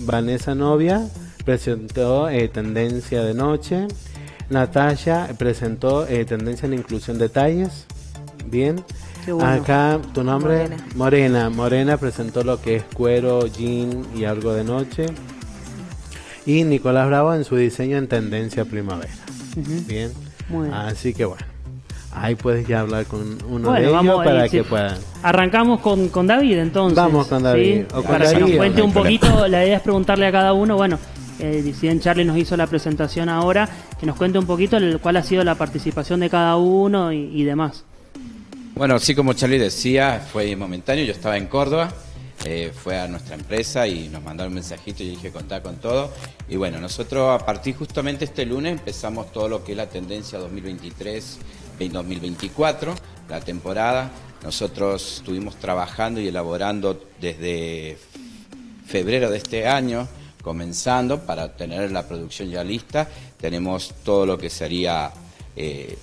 Vanessa Novia presentó eh, Tendencia de Noche. Natalia presentó eh, Tendencia en Inclusión Detalles. Bien. Acá, tu nombre, Morena. Morena. presentó lo que es cuero, jean y algo de noche. Y Nicolás Bravo en su diseño en tendencia primavera. Bien. Así que bueno. Ahí puedes ya hablar con uno de ellos para que puedan. Arrancamos con, con David entonces. Vamos con David. para que nos cuente un poquito, la idea es preguntarle a cada uno, bueno, eh, si bien Charlie nos hizo la presentación ahora, que nos cuente un poquito cuál ha sido la participación de cada uno y demás. Bueno, así como Charlie decía, fue momentáneo, yo estaba en Córdoba, eh, fue a nuestra empresa y nos mandó un mensajito y dije contar con todo. Y bueno, nosotros a partir justamente este lunes empezamos todo lo que es la tendencia 2023-2024, la temporada. Nosotros estuvimos trabajando y elaborando desde febrero de este año, comenzando para tener la producción ya lista. Tenemos todo lo que sería... Eh,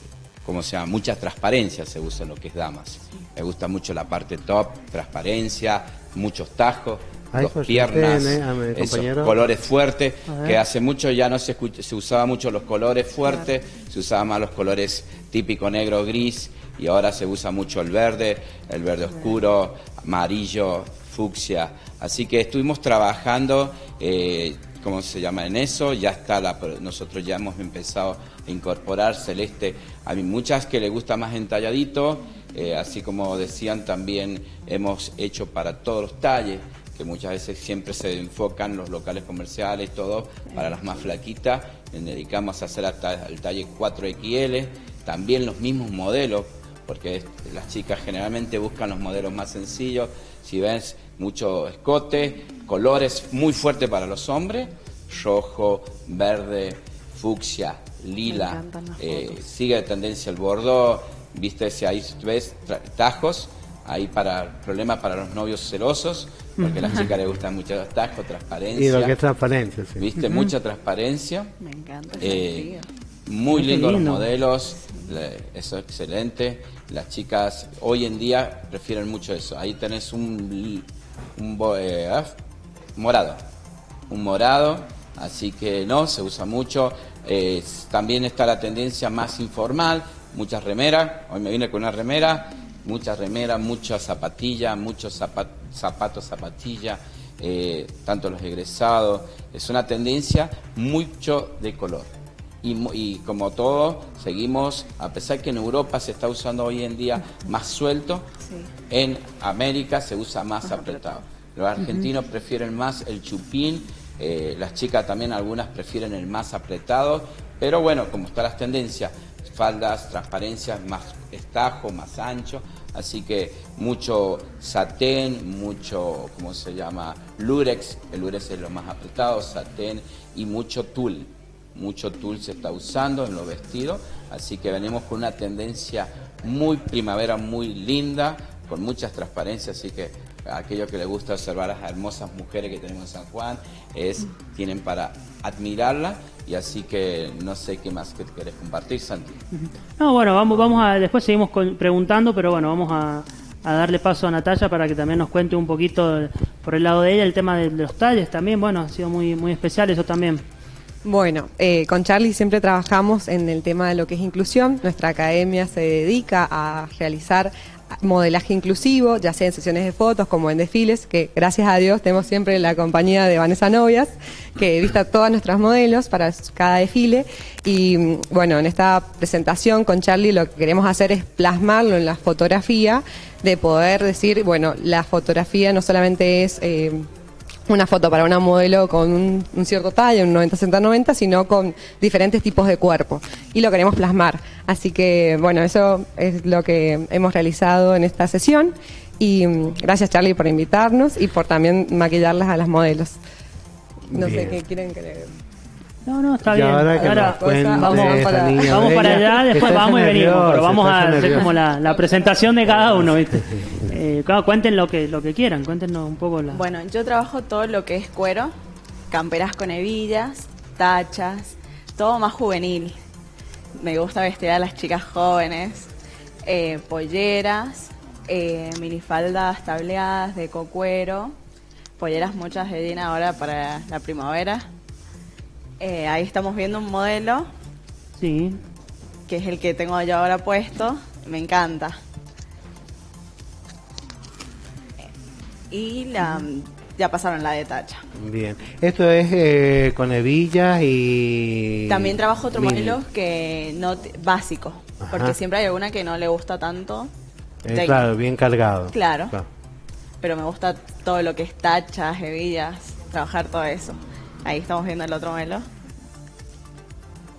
como sea, mucha transparencia se usa en lo que es damas. Me gusta mucho la parte top, transparencia, muchos tajos, dos pues, piernas, esos colores fuertes, que hace mucho ya no se, se usaba mucho los colores fuertes, se usaba más los colores típico negro, gris, y ahora se usa mucho el verde, el verde oscuro, amarillo, fucsia. Así que estuvimos trabajando, eh, ¿cómo se llama? En eso, ya está, la, nosotros ya hemos empezado a incorporar celeste. A mí muchas que le gusta más entalladito, eh, así como decían también hemos hecho para todos los talles, que muchas veces siempre se enfocan los locales comerciales, todo para las más flaquitas, nos dedicamos a hacer hasta el talle 4XL, también los mismos modelos, porque las chicas generalmente buscan los modelos más sencillos, si ves mucho escote, colores muy fuertes para los hombres, rojo, verde, fucsia, lila, eh, sigue de tendencia el bordo, viste si ahí ves tajos, ahí para problemas para los novios celosos, porque a las chicas les gustan mucho los tajos, transparencia. Y lo que es transparencia, sí. Viste, mucha transparencia. Me encanta. Eh, muy lindos los modelos, eso es excelente. Las chicas hoy en día prefieren mucho eso. Ahí tenés un, un eh, ah, morado, un morado, así que no, se usa mucho. Eh, también está la tendencia más informal, muchas remeras. Hoy me vine con una remera, muchas remeras, muchas zapatillas, muchos zapatos, zapatillas, eh, tanto los egresados. Es una tendencia mucho de color. Y, como todo, seguimos, a pesar que en Europa se está usando hoy en día más suelto, en América se usa más, apretado. Los argentinos prefieren más el chupín, eh, las chicas también algunas prefieren el más apretado, pero bueno, como están las tendencias, faldas, transparencias, más estajo, más ancho, así que mucho satén, mucho, ¿cómo se llama? Lurex, el lurex es lo más apretado, satén y mucho tul. Mucho tul se está usando en los vestidos, así que venimos con una tendencia muy primavera, muy linda, con muchas transparencias, así que a aquellos que les gusta observar a las hermosas mujeres que tenemos en San Juan, es, tienen para admirarla y así que no sé qué más que querés compartir, Santi. No, bueno, vamos, vamos a, después seguimos preguntando, pero bueno, vamos a, darle paso a Natalia para que también nos cuente un poquito por el lado de ella el tema de, los talles también, bueno, ha sido muy, muy especial eso también. Bueno, eh, con Charlie siempre trabajamos en el tema de lo que es inclusión. Nuestra academia se dedica a realizar modelaje inclusivo, ya sea en sesiones de fotos como en desfiles, que gracias a Dios tenemos siempre la compañía de Vanessa Novias, que vista todas nuestras modelos para cada desfile. Y bueno, en esta presentación con Charlie lo que queremos hacer es plasmarlo en la fotografía, de poder decir, bueno, la fotografía no solamente es... Eh, una foto para una modelo con un, cierto talla, un 90, 60, 90, sino con diferentes tipos de cuerpo. Y lo queremos plasmar. Así que, bueno, eso es lo que hemos realizado en esta sesión. Y mm, gracias, Charlie, por invitarnos y por también maquillarlas a las modelos. No sé qué quieren que no, no, está bien. Ahora, vamos, para, vamos para allá, después vamos y venimos. Pero vamos a hacer como la, la, presentación de cada uno, ¿viste? Eh, cuenten lo que, lo que quieran, cuéntenos un poco. La... Bueno, yo trabajo todo lo que es cuero, camperas con hebillas, tachas, todo más juvenil. Me gusta vestir a las chicas jóvenes, eh, polleras, eh, minifaldas tableadas de cocuero polleras muchas de Dina ahora para la primavera. Eh, ahí estamos viendo un modelo. Sí. Que es el que tengo yo ahora puesto. Me encanta. Y la, ya pasaron la de tacha. Bien. Esto es eh, con hebillas y... También trabajo otro modelo que no básico. Porque siempre hay alguna que no le gusta tanto. Eh, claro, bien cargado. Claro. Pero me gusta todo lo que es tachas, hebillas, trabajar todo eso. Ahí estamos viendo el otro modelo.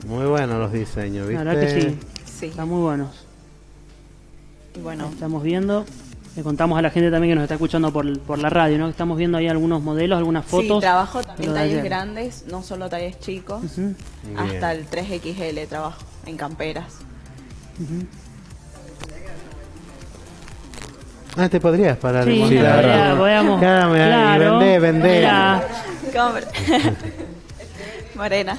Muy buenos los diseños, ¿viste? La verdad que sí. sí. Están muy buenos. Y bueno. Estamos viendo. Le contamos a la gente también que nos está escuchando por, por la radio, ¿no? Estamos viendo ahí algunos modelos, algunas fotos. Sí, trabajo también talles grandes, no solo talles chicos. Hasta el 3XL trabajo en camperas. Ah, te podrías parar sí, sí, podríamos. Claro, vende, vende. Morena.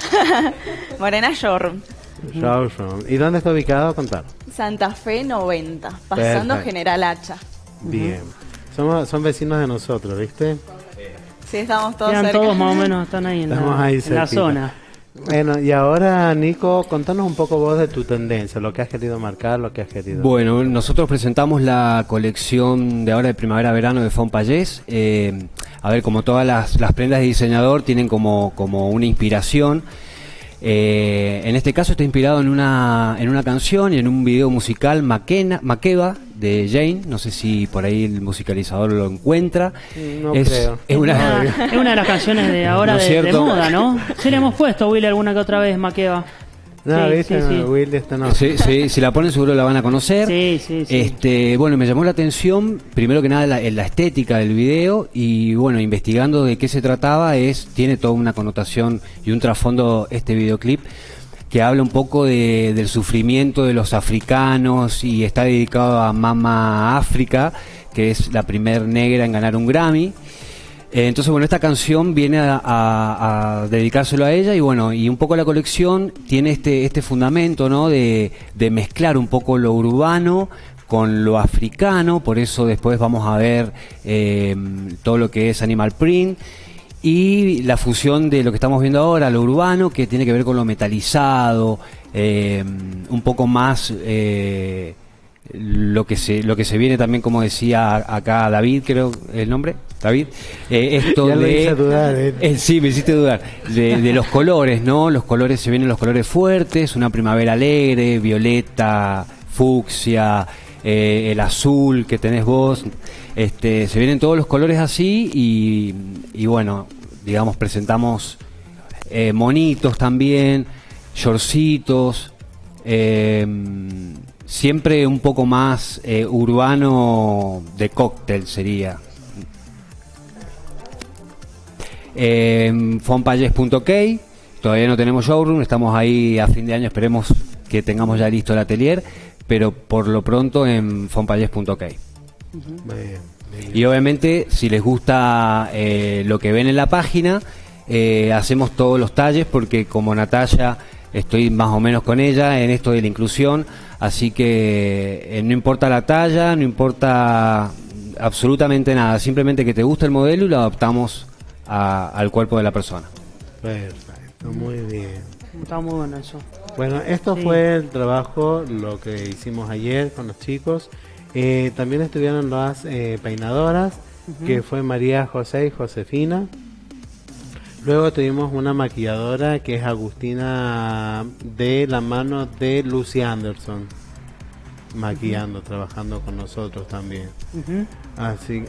Morena Showroom. Showroom. ¿Y dónde está ubicado? Contar. Santa Fe 90, pasando General Hacha. Bien. Somos, son vecinos de nosotros, ¿viste? Sí, estamos todos cerca. todos más o menos, están ahí en, la, zona. Bueno, y ahora, Nico, contanos un poco vos de tu tendencia, lo que has querido marcar, lo que has querido. Bueno, nosotros presentamos la colección de ahora de primavera-verano de Fon Eh, a ver, como todas las, las, prendas de diseñador, tienen como, como una inspiración. Eh, en este caso está inspirado en una, en una canción y en un video musical Maquena, Maqueva de Jane. No sé si por ahí el musicalizador lo encuentra. No es, creo. Es una, es una de las canciones de ahora de, moda, ¿no? Sí le hemos puesto, Willy, alguna que otra vez Maqueva. No, sí, ¿viste? Sí, Will, no. Sí, sí, si la ponen seguro la van a conocer. Sí, sí, sí. Este, bueno, me llamó la atención, primero que nada, la, la, estética del video y bueno, investigando de qué se trataba, es tiene toda una connotación y un trasfondo este videoclip que habla un poco de, del sufrimiento de los africanos y está dedicado a Mama África, que es la primer negra en ganar un Grammy. Eh, entonces, bueno, esta canción viene a, dedicárselo a ella y bueno, y un poco la colección tiene este, este fundamento, ¿no? De, mezclar un poco lo urbano con lo africano, por eso después vamos a ver eh, todo lo que es Animal Print y la fusión de lo que estamos viendo ahora, lo urbano, que tiene que ver con lo metalizado, eh, un poco más lo que se lo que se viene también como decía acá David creo el nombre David eh, esto de ¿eh? Eh, sí me hiciste dudar de, los colores no los colores se vienen los colores fuertes una primavera alegre violeta fucsia el azul que tenés vos este se vienen todos los colores así y, bueno digamos presentamos monitos también shortcitos eh, Siempre un poco más eh, urbano de cóctel sería. Eh, todavía no tenemos showroom, estamos ahí a fin de año, esperemos que tengamos ya listo el atelier, pero por lo pronto en Y obviamente, si les gusta eh, lo que ven en la página, eh, hacemos todos los talles porque como Natalia estoy más o menos con ella en esto de la inclusión, así que eh, no importa la talla, no importa absolutamente nada, simplemente que te guste el modelo y lo adaptamos al cuerpo de la persona. Perfecto, muy bien. Está muy bueno eso. Bueno, esto fue el trabajo, lo que hicimos ayer con los chicos. Eh, también estuvieron las eh, peinadoras, que fue María José y Josefina. Luego tuvimos una maquilladora que es Agustina de la mano de Lucy Anderson, maquillando, trabajando con nosotros también. Así,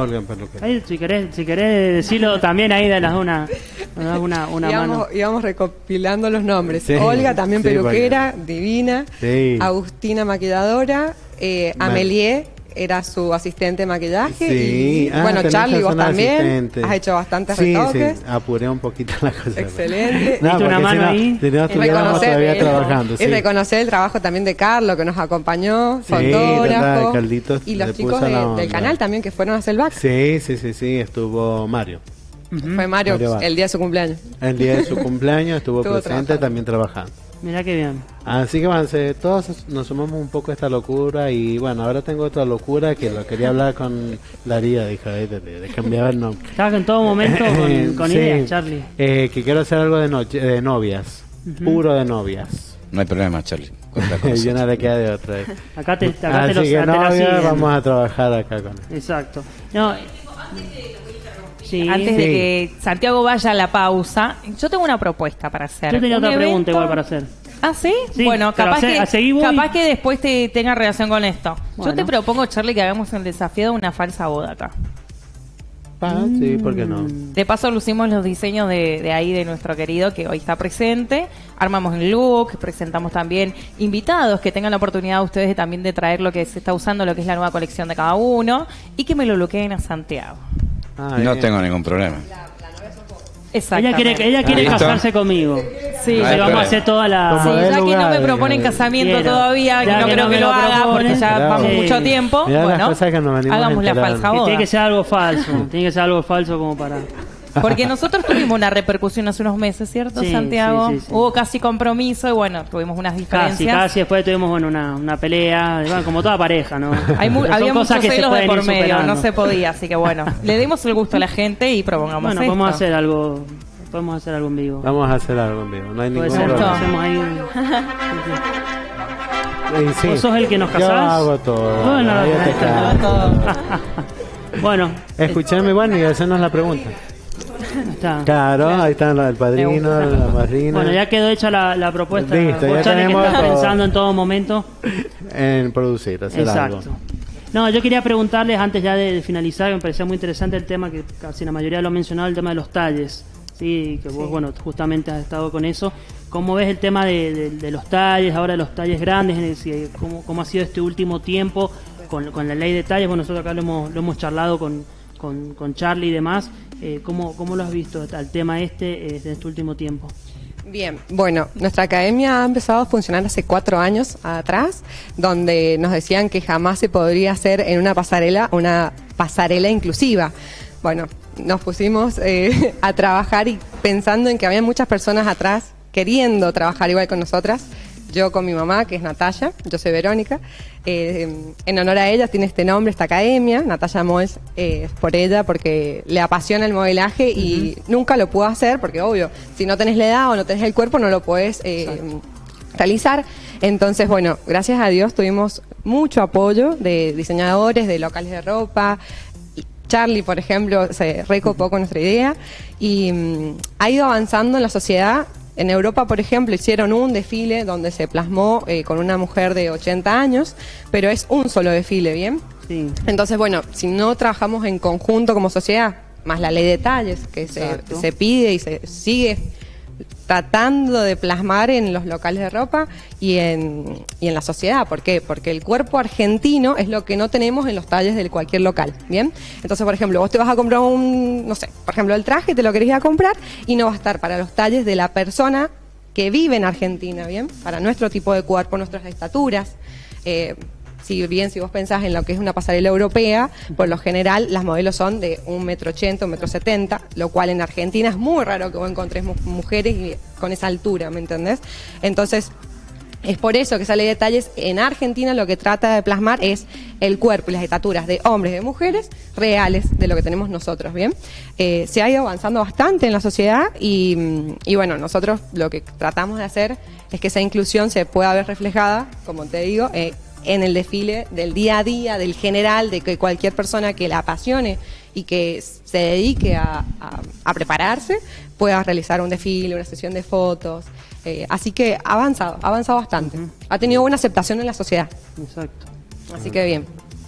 Olga ahí, si querés, si querés decirlo también ahí das una, una, una íbamos, mano. Íbamos recopilando los nombres. Olga también peluquera, divina. Agustina maquilladora. Eh, Amelie era su asistente de maquillaje. Sí. Y, ah, bueno, Charlie, vos también. Has hecho bastantes sí, retoques. Sí, apuré un poquito la cosa. Excelente. No, una mano ahí. Si no, todavía trabajando. Y reconocer el trabajo también de Carlos, que nos acompañó, fotógrafo. y los chicos del canal también que fueron a hacer el back. Sí, sí, sí, sí. Estuvo Mario. Fue Mario, el día de su cumpleaños. El día de su cumpleaños estuvo, presente también trabajando. Mira qué bien. Así que bueno, todos nos sumamos un poco a esta locura y bueno, ahora tengo otra locura que lo quería hablar con Laría, dijo, de, de, cambiar el nombre. Estás en todo momento con, con ideas, Charlie. Eh, que quiero hacer algo de, noche, de novias, puro de novias. No hay problema, Charlie. Yo no le queda de otra. Acá te, acá Así te que novia, vamos a trabajar acá con Exacto. No, antes de que Santiago vaya a la pausa, yo tengo una propuesta para hacer. Yo tenía otra pregunta igual para hacer. ¿Ah, sí? bueno, capaz, que, capaz que después te tenga relación con esto. Yo te propongo, Charlie, que hagamos el desafío de una falsa boda acá. Ah, sí, ¿por qué no? Mm. De paso lucimos los diseños de, de, ahí de nuestro querido que hoy está presente. Armamos el look, presentamos también invitados que tengan la oportunidad ustedes también de traer lo que se está usando, lo que es la nueva colección de cada uno y que me lo loqueen a Santiago. Ah, no tengo ningún problema. Ella quiere, ella quiere casarse conmigo. Sí, pero vamos a hacer toda la. Sí, ya que no me proponen casamiento todavía, que no creo que, lo, haga porque ya vamos mucho tiempo. bueno, hagamos la falsa boda. Tiene que ser algo falso. tiene que ser algo falso como para. Porque nosotros tuvimos una repercusión hace unos meses, ¿cierto, Santiago? Hubo casi compromiso y bueno, tuvimos unas diferencias. Casi, casi después tuvimos bueno, una, una pelea, como toda pareja, ¿no? Hay había muchos celos de por medio, no se podía, así que bueno, le dimos el gusto a la gente y propongamos Bueno, podemos hacer algo podemos hacer algo en vivo. Vamos a hacer algo en vivo, no hay ningún problema. Hacemos ahí Sí, ¿Vos sos el que nos casás? Yo hago todo. Bueno, bueno. Escuchame, bueno, y hacernos la pregunta. Claro, ahí está el padrino, la madrina. Bueno, ya quedó hecha la, propuesta. Listo, ya tenemos pensando en todo momento en producir, hacer Exacto. algo. No, yo quería preguntarles antes ya de finalizar, me parecía muy interesante el tema que casi la mayoría lo ha mencionado, el tema de los talles. Sí, que vos, bueno, justamente has estado con eso. ¿Cómo ves el tema de, los talles, ahora de los talles grandes? ¿Cómo, ¿Cómo ha sido este último tiempo con, con la ley de talles? Bueno, nosotros acá lo hemos, lo hemos charlado con, con, con Charlie y demás. Eh, ¿cómo, ¿Cómo lo has visto al tema este eh, este último tiempo? Bien, bueno, nuestra academia ha empezado a funcionar hace cuatro años atrás, donde nos decían que jamás se podría hacer en una pasarela una pasarela inclusiva. Bueno, nos pusimos eh, a trabajar y pensando en que había muchas personas atrás queriendo trabajar igual con nosotras yo con mi mamá, que es Natalia, yo soy Verónica. Eh, en honor a ella tiene este nombre, esta academia, Natalia Moes, eh, por ella, porque le apasiona el modelaje y nunca lo pudo hacer, porque obvio, si no tenés la edad o no tenés el cuerpo, no lo puedes eh, realizar. Entonces, bueno, gracias a Dios tuvimos mucho apoyo de diseñadores, de locales de ropa, Charlie, por ejemplo, se recopó con nuestra idea y mm, ha ido avanzando en la sociedad en Europa, por ejemplo, hicieron un desfile donde se plasmó eh, con una mujer de 80 años, pero es un solo desfile, ¿bien? Sí. Entonces, bueno, si no trabajamos en conjunto como sociedad, más la ley de detalles que se, se, pide y se sigue tratando de plasmar en los locales de ropa y en, y en la sociedad. ¿Por qué? Porque el cuerpo argentino es lo que no tenemos en los talles de cualquier local, ¿bien? Entonces, por ejemplo, vos te vas a comprar un, no sé, por ejemplo, el traje, te lo querés ir a comprar y no va a estar para los talles de la persona que vive en Argentina, ¿bien? Para nuestro tipo de cuerpo, nuestras estaturas. Eh, si bien si vos pensás en lo que es una pasarela europea, por lo general las modelos son de un metro ochenta, un metro setenta, lo cual en Argentina es muy raro que vos encontres mujeres con esa altura, ¿me entendés? Entonces, es por eso que sale detalles. En Argentina lo que trata de plasmar es el cuerpo y las estaturas de hombres y de mujeres reales de lo que tenemos nosotros, ¿bien? Eh, se ha ido avanzando bastante en la sociedad y, y, bueno, nosotros lo que tratamos de hacer es que esa inclusión se pueda ver reflejada, como te digo, eh, en el desfile del día a día, del general, de que cualquier persona que la apasione y que se dedique a, prepararse pueda realizar un desfile, una sesión de fotos. Eh, así que ha avanzado, ha avanzado bastante. Ha tenido buena aceptación en la sociedad. Exacto. Así que bien.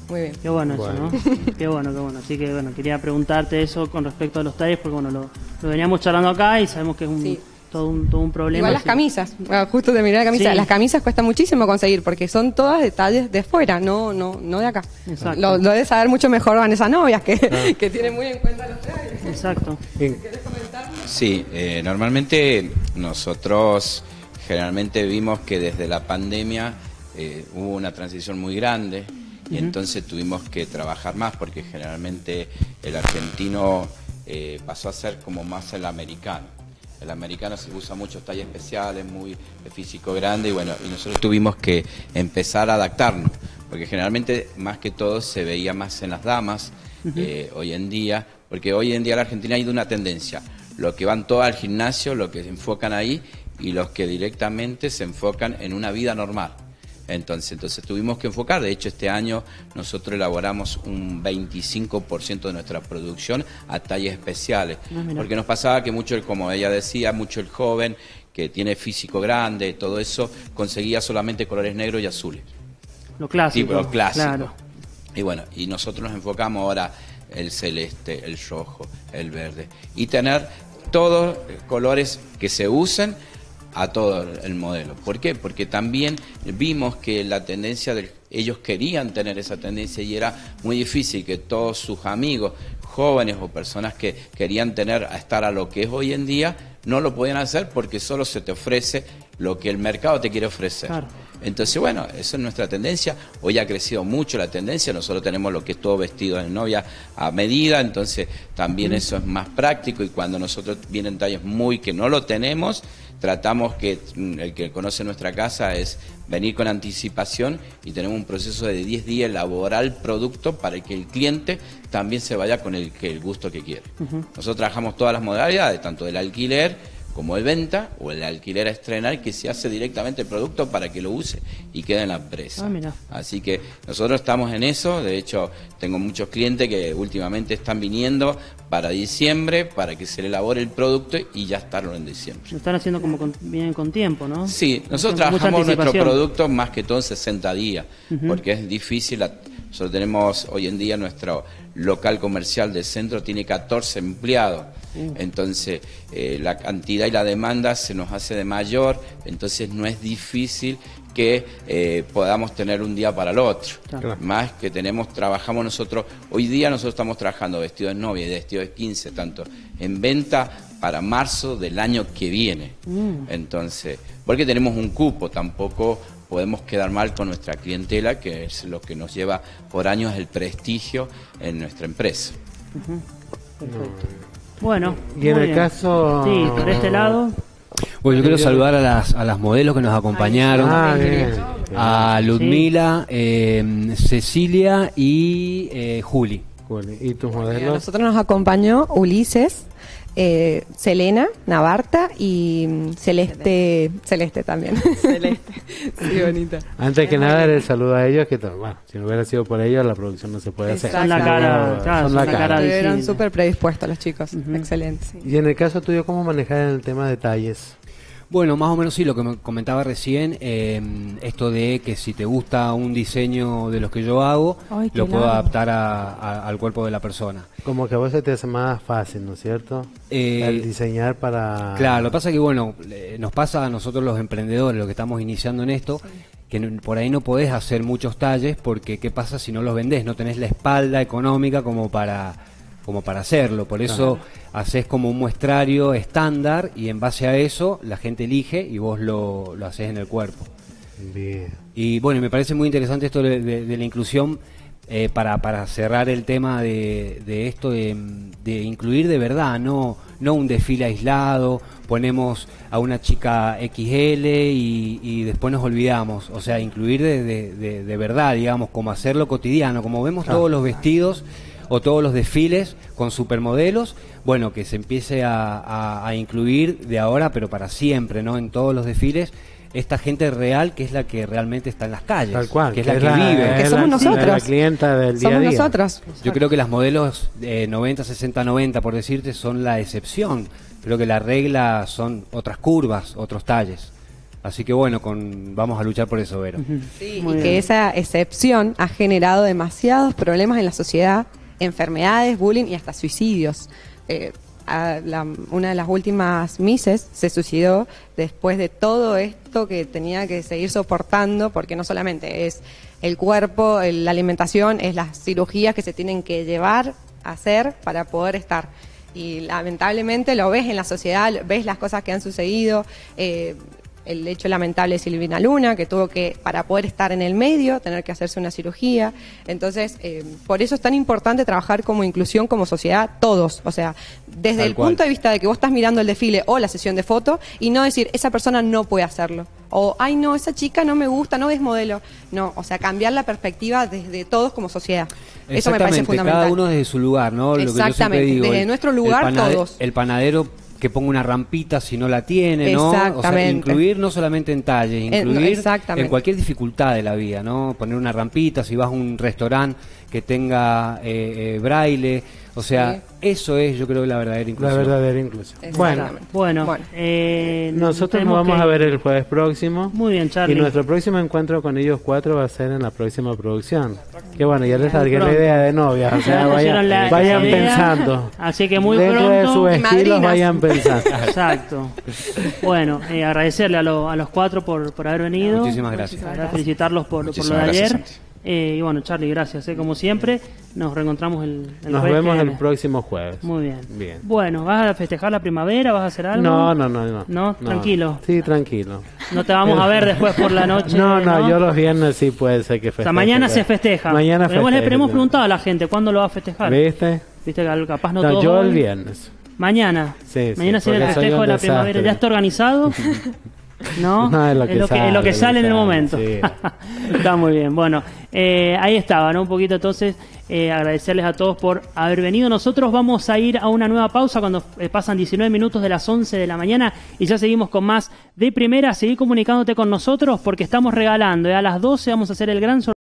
Muy bien. Qué bueno, eso, ¿no? qué bueno, qué bueno. Así que bueno, quería preguntarte eso con respecto a los talles, porque bueno, lo, veníamos charlando acá y sabemos que es un, todo un, problema. Igual las camisas, ah, justo de mirar la camisa, las camisas cuesta muchísimo conseguir porque son todas detalles de fuera, no no no de acá. Lo, lo debe saber mucho mejor Vanessa Novias, que, que tiene muy en cuenta los trajes. Exacto. Sí, eh, normalmente nosotros generalmente vimos que desde la pandemia eh, hubo una transición muy grande y entonces tuvimos que trabajar más porque generalmente el argentino eh, pasó a ser como más el americano. El americano se usa muchos talles especiales, muy físico grande, y bueno, y nosotros tuvimos que empezar a adaptarnos, porque generalmente más que todo se veía más en las damas eh, hoy en día, porque hoy en día en la Argentina hay una tendencia, los que van todos al gimnasio, los que se enfocan ahí, y los que directamente se enfocan en una vida normal. Entonces, entonces tuvimos que enfocar, de hecho este año nosotros elaboramos un 25% de nuestra producción a talles especiales, ah, porque nos pasaba que mucho, como ella decía, mucho el joven que tiene físico grande, todo eso, conseguía solamente colores negros y azules. Lo clásico. lo clásico. Y bueno, y nosotros nos enfocamos ahora el celeste, el rojo, el verde, y tener todos colores que se usen a todo el modelo. ¿Por qué? Porque también vimos que la tendencia de ellos querían tener esa tendencia y era muy difícil que todos sus amigos, jóvenes o personas que querían tener a estar a lo que es hoy en día, no lo podían hacer porque solo se te ofrece lo que el mercado te quiere ofrecer. Entonces, bueno, esa es nuestra tendencia. Hoy ha crecido mucho la tendencia. Nosotros tenemos lo que es todo vestido de novia a medida, entonces también eso es más práctico. Y cuando nosotros vienen talles muy que no lo tenemos, tratamos que mm, el que conoce nuestra casa es venir con anticipación y tenemos un proceso de 10 días elaborar el producto para que el cliente también se vaya con el, el gusto que quiere. Nosotros trabajamos todas las modalidades, tanto del alquiler, como el venta o el alquiler a estrenar que se hace directamente el producto para que lo use y quede en la empresa. Ah, Así que nosotros estamos en eso, de hecho tengo muchos clientes que últimamente están viniendo para diciembre para que se le elabore el producto y ya estarlo en diciembre. Lo están haciendo como con, bien con tiempo, ¿no? Sí, nosotros trabajamos nuestro producto más que todo en 60 días, porque es difícil, nosotros tenemos hoy en día nuestro local comercial del centro tiene 14 empleados. Mm. Entonces, eh, la cantidad y la demanda se nos hace de mayor, entonces no es difícil que eh, podamos tener un día para el otro. Más que tenemos, trabajamos nosotros, hoy día nosotros estamos trabajando vestidos de novia y vestidos de 15, tanto en venta para marzo del año que viene. Mm. Entonces, porque tenemos un cupo, tampoco podemos quedar mal con nuestra clientela, que es lo que nos lleva por años el prestigio en nuestra empresa. Bueno, y en el caso... Sí, por este lado... Bueno, yo quiero saludar a las, a las modelos que nos acompañaron, ah, a Ludmila, eh, Cecilia y eh, Juli. ¿Y tus modelos? A nosotros nos acompañó Ulises, eh, Selena, Navarta y mm, Celeste, Celeste también. Celeste, sí, bonita. Antes que nada, el saludo a ellos, que bueno, si no hubiera sido por ellos, la producción no se puede hacer. Son la cara, son la cara. Estuvieron súper predispuestos los chicos, excelente. Y en el caso tuyo, ¿cómo manejar el tema de detalles? Bueno, más o menos sí, lo que me comentaba recién, em, esto de que si te gusta un diseño de los que yo hago, lo puedo adaptar al cuerpo de la persona. Como que a vos se te hace más fácil, ¿no es cierto? Eh, el diseñar para... Claro, lo que pasa es que, bueno, nos pasa a nosotros los emprendedores, los que estamos iniciando en esto, que por ahí no podés hacer muchos talles porque ¿qué pasa si no los vendés? No tenés la espalda económica como para como para hacerlo. Por eso haces como un muestrario estándar y en base a eso la gente elige y vos lo, lo haces en el cuerpo. Bien. Y bueno, me parece muy interesante esto de, la inclusión eh, para, para cerrar el tema de, de esto de, de, incluir de verdad, no, no un desfile aislado, ponemos a una chica XL y, y después nos olvidamos, o sea, incluir de, de, verdad, digamos, como hacerlo cotidiano, como vemos todos los vestidos o todos los desfiles con supermodelos, bueno, que se empiece a, incluir de ahora, pero para siempre, ¿no? En todos los desfiles esta gente real que es la que realmente está en las calles, Tal cual, que es la que, vive, que somos nosotros, la clienta del día somos nosotros. Yo creo que las modelos 90, 60, 90, por decirte, son la excepción. Creo que la regla son otras curvas, otros talles. Así que bueno, con, vamos a luchar por eso, Vero. Sí, y que esa excepción ha generado demasiados problemas en la sociedad enfermedades, bullying y hasta suicidios. Eh, una de las últimas Mises se suicidó después de todo esto que tenía que seguir soportando, porque no solamente es el cuerpo, la alimentación, es las cirugías que se tienen que llevar a hacer para poder estar. Y lamentablemente lo ves en la sociedad, ves las cosas que han sucedido. Eh, el hecho lamentable de Silvina Luna, que tuvo que, para poder estar en el medio, tener que hacerse una cirugía. Entonces, eh, por eso es tan importante trabajar como inclusión, como sociedad, todos. O sea, desde el punto de vista de que vos estás mirando el desfile o la sesión de foto y no decir, esa persona no puede hacerlo. O, ay, no, esa chica no me gusta, no es modelo. No, o sea, cambiar la perspectiva desde todos como sociedad. Eso me parece fundamental. Cada uno desde su lugar, ¿no? Exactamente, desde nuestro lugar todos. El panadero que ponga una rampita si no la tiene, ¿no? O sea, incluir no solamente en talles, incluir en, cualquier dificultad de la vida, ¿no? Poner una rampita, si vas a un restaurante que tenga eh, eh, braille, o sea, eso es, yo creo, la verdadera inclusión. La verdadera inclusión. Bueno, bueno, eh, nosotros nos vamos a ver el jueves próximo. Muy bien, Charlie. Y nuestro próximo encuentro con ellos cuatro va a ser en la próxima producción. Que bueno, ya les largué la idea de novia, o sea, vayan, pensando. Así que muy Dentro pronto. de sus estilos vayan pensando. Exacto. Bueno, eh, agradecerle a, a, los cuatro por, por haber venido. Muchísimas gracias. Felicitarlos por, por lo de ayer. Eh, y bueno, Charlie, gracias. Eh, como siempre, nos reencontramos el, el Nos vemos el próximo jueves. Muy bien. bien. Bueno, ¿vas a festejar la primavera? ¿Vas a hacer algo? No, no, no. ¿No? ¿No? Tranquilo. Sí, tranquilo. No te vamos a ver después por la noche. No, no, yo los viernes sí puede ser que festeje. O sea, mañana se festeja. Mañana le hemos preguntado a la gente cuándo lo va a festejar. ¿Viste? Viste que capaz no, no Yo el viernes. Mañana. Sí, Mañana sí, será el festejo de la primavera. ¿Ya está organizado? ¿no? es lo que, lo que, sale, en el momento. está muy bien. Bueno, eh, ahí estaba, ¿no? Un poquito entonces eh, agradecerles a todos por haber venido. Nosotros vamos a ir a una nueva pausa cuando eh, pasan 19 minutos de las 11 de la mañana y ya seguimos con más de primera. Seguir comunicándote con nosotros porque estamos regalando. A las 12 vamos a hacer el gran sorteo